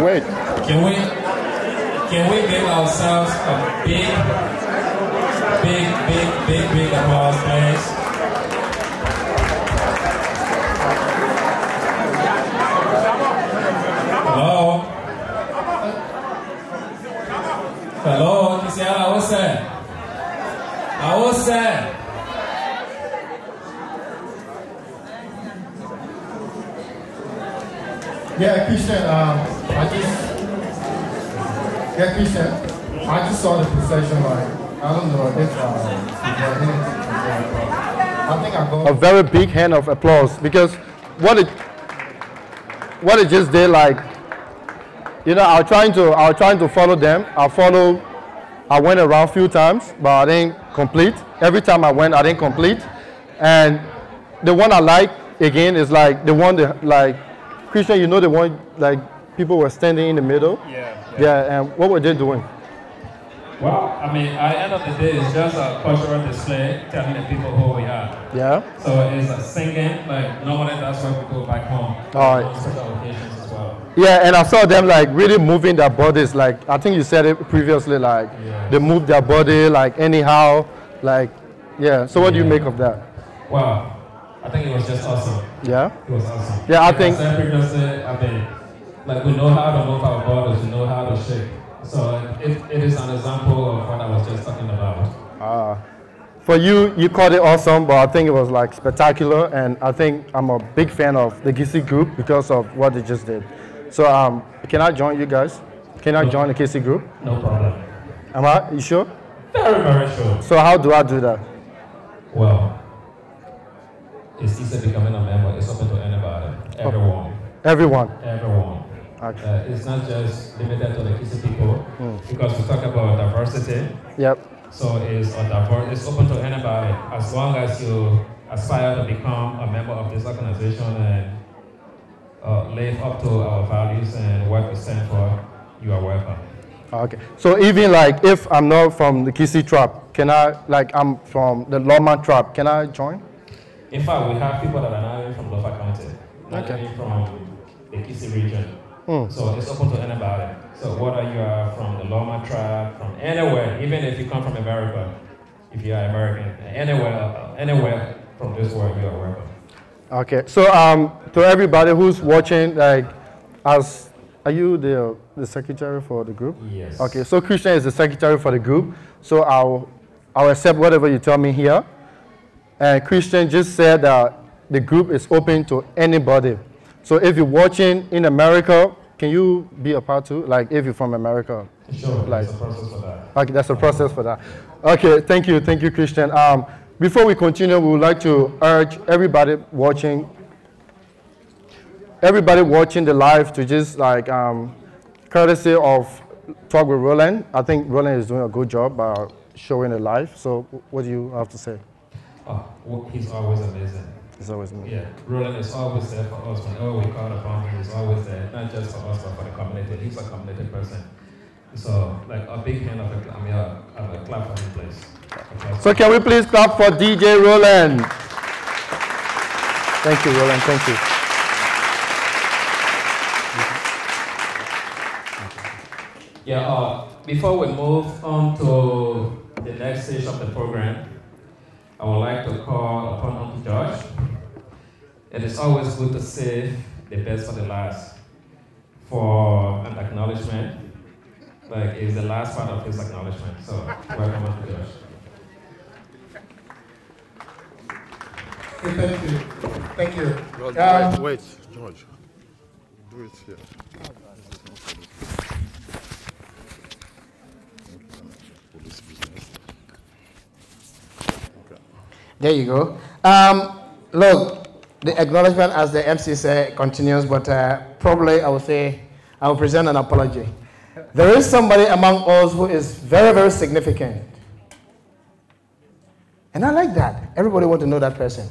Can we can we give ourselves a big, big, big, big, big applause, please? Hello? Hello, Kisiara, what's that? Uh, what's that? Yeah, Christian, um, I Christian, I just saw the procession, like, I don't know uh, I think I go. a very big hand of applause because what it what it just did like you know I was trying to I was trying to follow them I follow I went around a few times but I didn't complete every time I went I didn't complete and the one I like again is like the one that like Christian you know the one like people were standing in the middle Yeah. yeah and what were they doing Well, I mean, at the end of the day, it's just a cultural display telling the people who we are. yeah So it's a singing, like normally that's why we go back home. Alright. Special occasions as well. Yeah, and I saw them like really moving their bodies. Like I think you said it previously. Like Yeah. they move their body like anyhow. Like yeah. So what do you make of that? Wow. I think it was just awesome. Yeah. It was awesome. Yeah, I Like think- I said previously, I mean, like we know how to move our bodies, we know how to shake. So it, it is an example of what I was just talking about. Uh, for you, you called it awesome, but I think it was like spectacular, and I think I'm a big fan of the KC group because of what they just did. So um, can I join you guys? Can I join the KC group? No problem. Am I? You sure? Very, very sure. So how do I do that? Well, it's easy becoming a member. It's open to anybody, everyone, Everyone. everyone. Okay. Uh, it's not just limited to the Kisi people because we talk about diversity. Yep. So it's it's open to anybody as long as you aspire to become a member of this organization and uh, live up to our values and what we stand for. You are welcome. Okay. So even like if I'm not from the Kisi tribe, can I like I'm from the Loma tribe, can I join? In fact, we have people that are not even from Lofa County, not Okay. even from the Kisi region. Mm. So it's open to anybody. So whether you are from the Loma tribe, from anywhere, even if you come from America, if you are American, anywhere, uh, anywhere from this world, you are welcome. Okay. So um to everybody who's watching, like as are you the the secretary for the group? Yes. Okay. So Christian is the secretary for the group. So I'll I'll accept whatever you tell me here. And Christian just said that the group is open to anybody. So if you're watching in America, can you be a part too? Like if you're from America? Sure, Like- there's a process for that. Okay, that's a process for that. Okay, thank you, thank you, Christian. Um, before we continue, we would like to urge everybody watching, everybody watching the live to just like, um, courtesy of Talk with Roland. I think Roland is doing a good job by showing the live. So, what do you have to say? Oh, well, he's always amazing. It's always me. Yeah, Roland is always there for us. Whenever we call upon him, he's always there, not just for us, but for the community. He's a community person. So, like, a big hand of a, I mean, a, a clap for him, please. So, can we please clap for DJ Roland? Thank you, Roland. Thank you. Yeah, uh, before we move on to the next stage of the program, I would like to call upon Uncle Josh. It is always good to save the best for the last for an acknowledgement. Like, it's the last part of his acknowledgement. So, welcome, Uncle Josh. Okay, thank you. Thank you. George, Um, wait, wait, George. Do it here. There you go. Um, look, the acknowledgement, as the MC said, continues, but uh, probably I will say I will present an apology. There is somebody among us who is very, very significant. And I like that. Everybody want to know that person.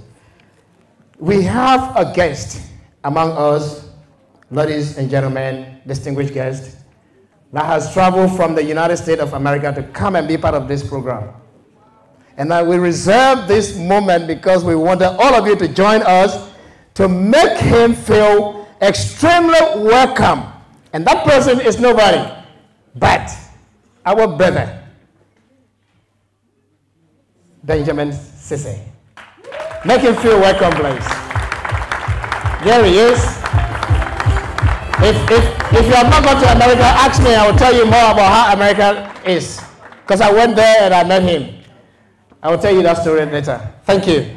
We have a guest among us, ladies and gentlemen, distinguished guest, that has traveled from the United States of America to come and be part of this program. And I will reserve this moment because we wanted all of you to join us to make him feel extremely welcome And that person is nobody but our brother, Benjamin Sisse. Make him feel welcome, please. There he is. If, if, if you have not gone to America, ask me. I will tell you more about how America is. Because I went there and I met him. I will tell you that story later. Thank you.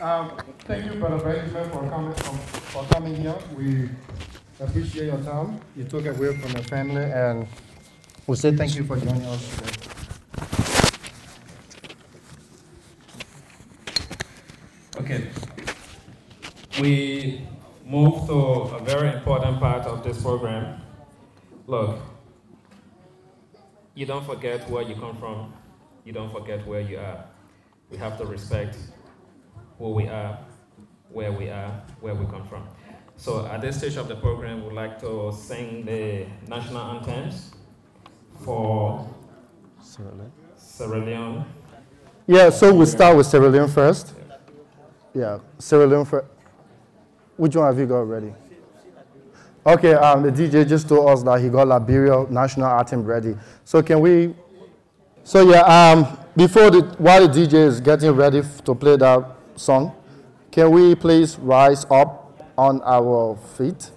Um, thank you, Brother Benjamin, for coming, for coming here. We appreciate your time. You took away from your family, and we say thank you for joining us today. Okay. We move to a very important part of this program. Look, you don't forget where you come from, you don't forget where you are. We have to respect who we are, where we are, where we come from. So at this stage of the program, we'd like to sing the national anthems for Sierra Leone. Sierra Leone. Yeah, so we'll start with Sierra Leone first. Yeah, Sierra Leone first. Which one have you got ready? Okay, um, the DJ just told us that he got Liberia national anthem ready. So can we? So yeah, um, before the while the DJ is getting ready to play that song, can we please rise up on our feet?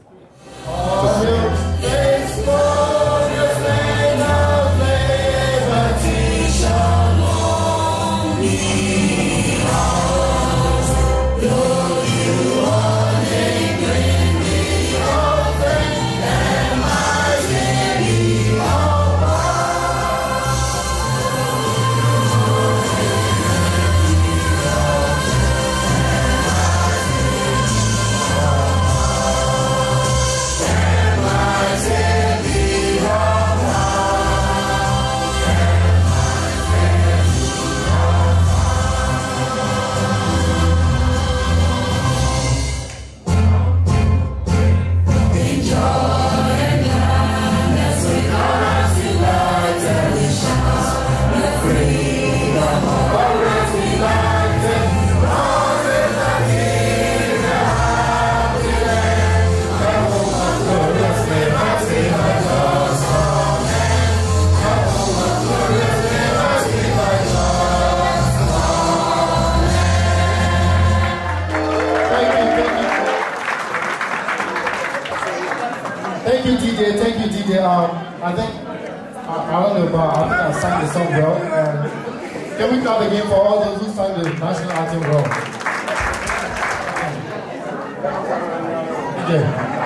DJ.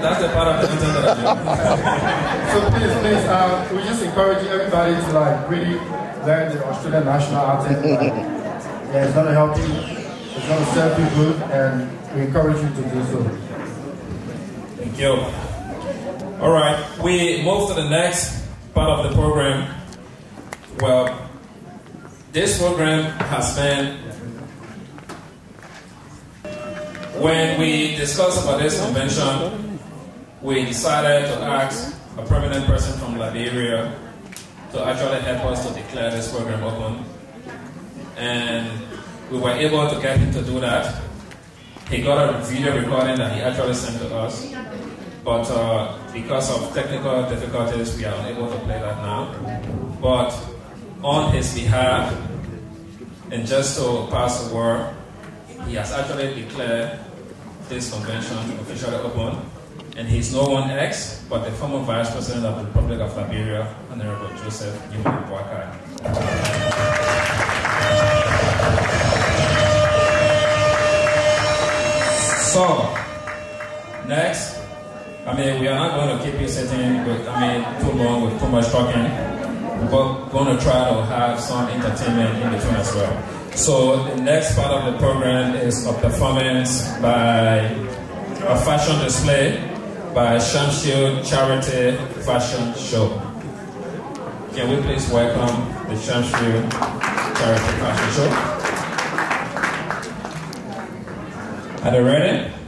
That's the part of the that. So please, please, um, we just encourage everybody to like really learn the Australian national anthem. Like, yeah, it's gonna help you. It's gonna serve you good, and we encourage you to do so. Thank you. All right, we move to the next part of the program. Well, this program has been. When we discussed about this convention, we decided to ask a prominent person from Liberia to actually help us to declare this program open. And we were able to get him to do that. He got a video recording that he actually sent to us. But uh, because of technical difficulties, we are unable to play that now. But on his behalf, and just to pass the word, he has actually declared this convention officially open. And he's no one ex, but the former Vice President of the Republic of Liberia, Honorable Joseph Boakai. So, next, I mean, we are not going to keep you sitting with, I mean, too long with too much talking. We're going to try to have some entertainment in between as well. So the next part of the program is a performance by a fashion display by Shamshield Charity Fashion Show. Can we please welcome the Shamshield Charity Fashion Show? Are they ready?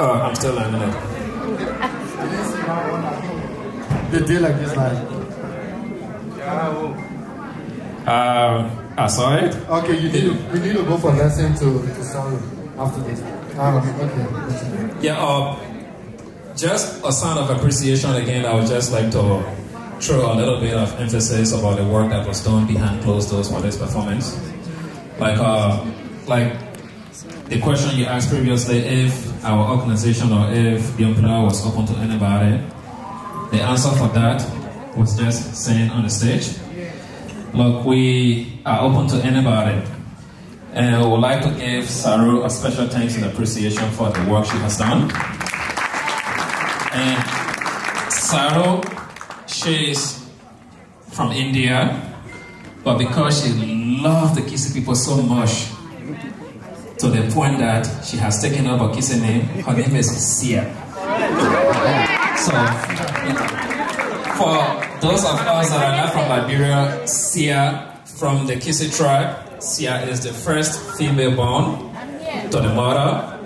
Oh, I'm still learning it. They did like this, like. Um, I saw it. Okay, you need to, you need to go for lesson to, to sorry after this. Um, okay. Yeah, uh, just a sign of appreciation again. I would just like to throw a little bit of emphasis about the work that was done behind closed doors for this performance. Like, uh, like the question you asked previously, if our organization or if the employer was open to anybody, the answer for that was just saying on the stage, look, we are open to anybody. And I would like to give Saru a special thanks and appreciation for the work she has done. And Saru, she's from India, but because she loved the Kisi people so much, to the point that she has taken up a Kisi name, her name is Sia. So, for those of us that are not from Liberia, Sia from the Kisi tribe, Sia is the first female born to the mother.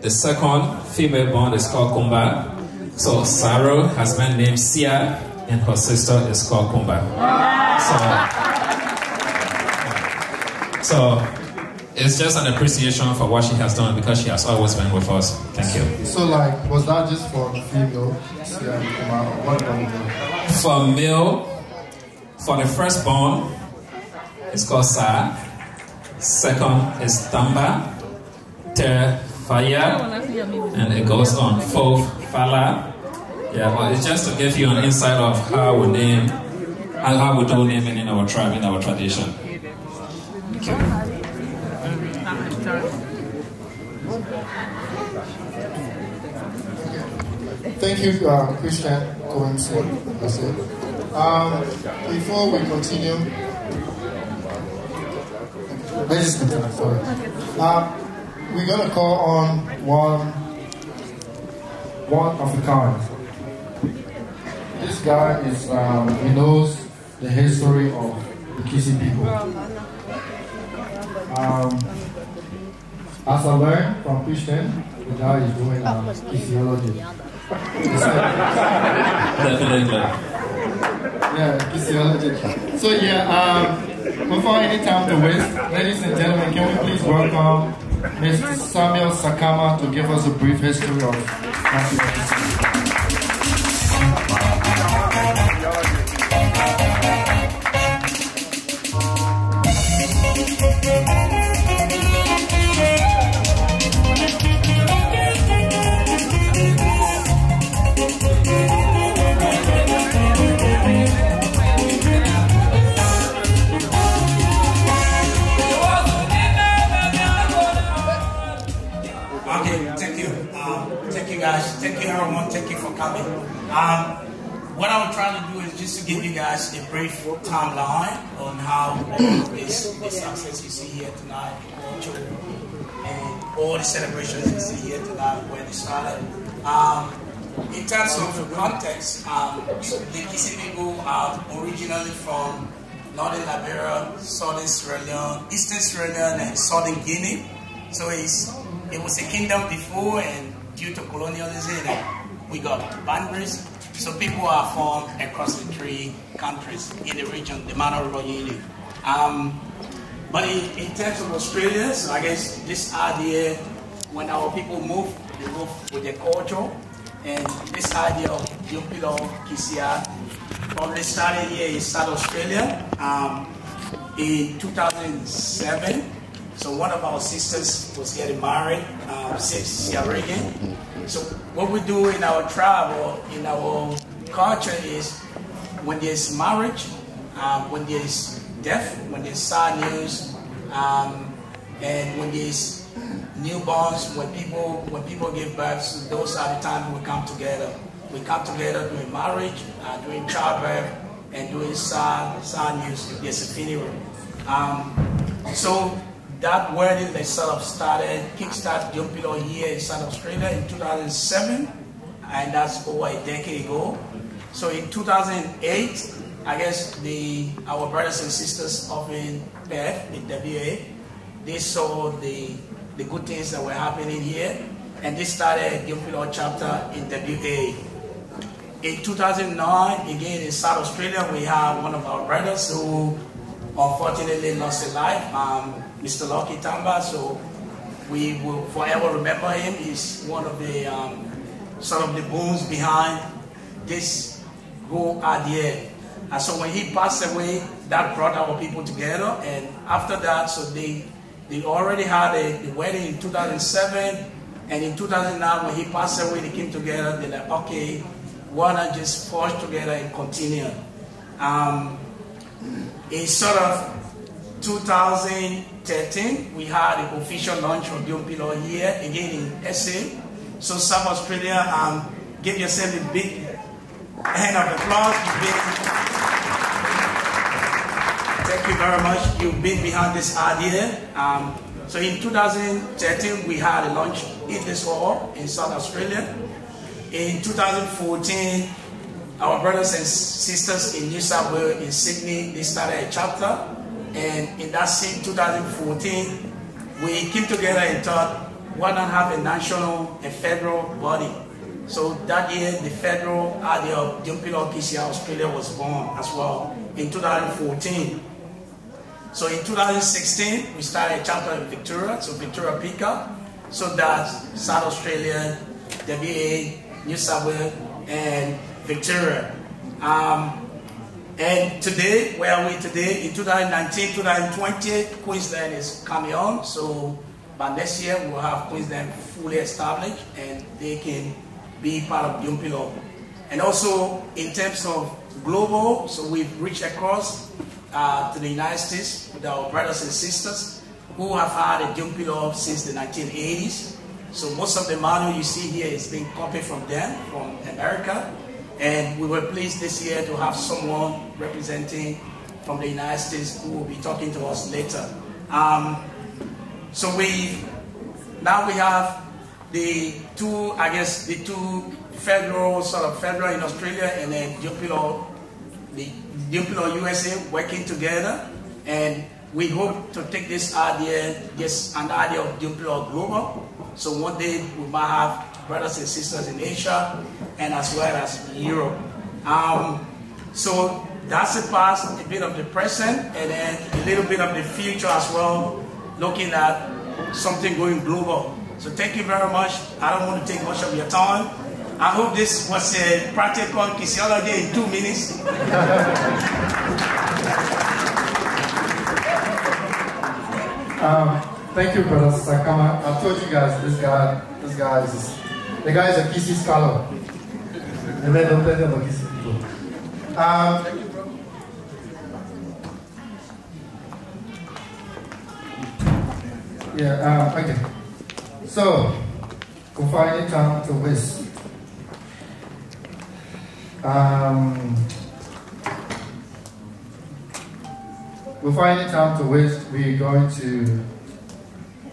The second female born is called Kumba. So Saru has been named Sia, and her sister is called Kumba. So, so it's just an appreciation for what she has done because she has always been with us. Thank you. So, like, was that just for female? Yeah, what about male? For male, for the firstborn, it's called Sa. Second is Tamba. Third, Faya. And it goes on. Fourth, Fala. Yeah, but it's just to give you an insight of how we name and how we do naming in our tribe, in our tradition. Thank you. Thank you, uh, Christian Cohenson. That's. Um, before we continue, let's. Um, we're gonna call on one one Afrikaner. This guy is um, he knows the history of the Kisi people. Um, as I learned from Christian, the guy is doing um, physiology. Definitely. Yeah, physiology. So yeah, um, before any time to waste, ladies and gentlemen, can we please welcome Mr. Samuel Sakama to give us a brief history of. Um, what I'm trying to do is just to give you guys a brief timeline on how this, this success you see here tonight, and all the celebrations you see here tonight, where they started. Um, in terms of the context, um, the people are originally from northern Liberia, southern Sierra Leone, eastern Sierra Leone, and southern Guinea. So it was a kingdom before, and due to colonialism, we got boundaries. So people are from across the three countries in the region, the River Unit. Um, but in, in, terms of Australia, so I guess this idea, when our people move, they move with their culture, and this idea of Diompillor Kisia probably started here in South Australia um, in 2007. So one of our sisters was getting married, um, Sia Reagan. So what we do in our tribe or in our culture is when there's marriage, um, when there's death, when there's sad news, um, and when there's newborns, when people when people give birth, those are the times we come together. We come together during marriage, uh, during childbirth, and during sad sad news. There's a funeral. Um, so that wedding they sort of started, kickstart Diompillor here in South Australia in 2007, and that's over a decade ago. So in 2008, I guess the our brothers and sisters of in Perth, in WA, they saw the the good things that were happening here, and they started Diompillor chapter in WA. In 2009, again in South Australia, we have one of our brothers who unfortunately lost his life, um, Mr. Lucky Tamba. So we will forever remember him. He's one of the um, sort of the bones behind this whole idea. And so when he passed away, that brought our people together. And after that, so they they already had a, a wedding in 2007. And in 2009, when he passed away, they came together. They're like, okay, why not just forge together and continue? Um, in sort of 2013, we had an official launch of Diompillor here, again in SA. So South Australia, um, give yourself a big hand of applause. Thank you very much. You've been behind this idea. Um, so in 2013, we had a launch in this hall in South Australia. In 2014, our brothers and sisters in New South Wales, in Sydney, they started a chapter. And in that same 2014, we came together and thought, why not have a national, a federal body? So that year, the federal idea of Jumping Up PCI Australia was born as well in 2014. So in 2016, we started a chapter in Victoria, so Victoria Pika, so that South Australia, WA, New South Wales, and Victoria. Um, and today, where are we today? In 2019, 2020, Queensland is coming on. So by next year, we'll have Queensland fully established and they can be part of Jumping Diompillor. And also in terms of global, so we've reached across uh, to the United States with our brothers and sisters who have had a Jumping Diompillor since the 1980s. So most of the manual you see here is being copied from them, from America. And we were pleased this year to have someone representing from the United States who will be talking to us later. Um, so we, now we have the two, I guess, the two federal, sort of federal in Australia and then Diompillor, the Diompillor USA working together. And we hope to take this idea, just an idea of Diompillor Global, so one day we might have brothers and sisters in Asia and as well as Europe. Um, so that's the past, a bit of the present, and then a little bit of the future as well, looking at something going global. So thank you very much. I don't want to take much of your time. I hope this was a practical kinesiology in two minutes. um, Thank you, brother Sakama. I told you guys this guy, this guy is the guy is a PC scholar. The man don't tell them about PC people. Um, yeah, um, okay. So, confining time to waste. Um, finding time to waste. We're going to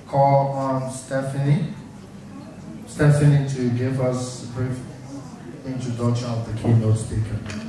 call on Stephanie. Stephanie to give us a brief introduction of the keynote speaker.